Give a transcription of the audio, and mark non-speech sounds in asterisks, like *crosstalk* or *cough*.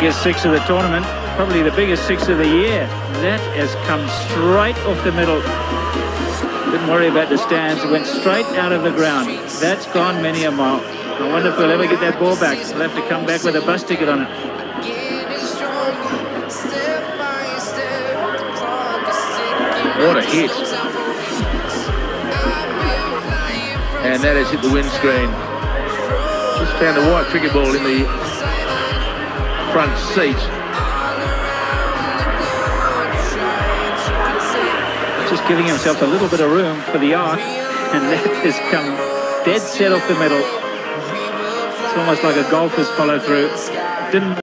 Biggest six of the tournament, probably the biggest six of the year. That has come straight off the middle. Didn't worry about the stands, it went straight out of the ground. That's gone many a mile. I wonder if we'll ever get that ball back. We'll have to come back with a bus ticket on it. What a hit. And that has hit the windscreen. Just found a white cricket ball in the front seat. Just giving himself a little bit of room for the arc, and *laughs* that has come dead set off the middle. It's almost like a golfer's follow through. Didn't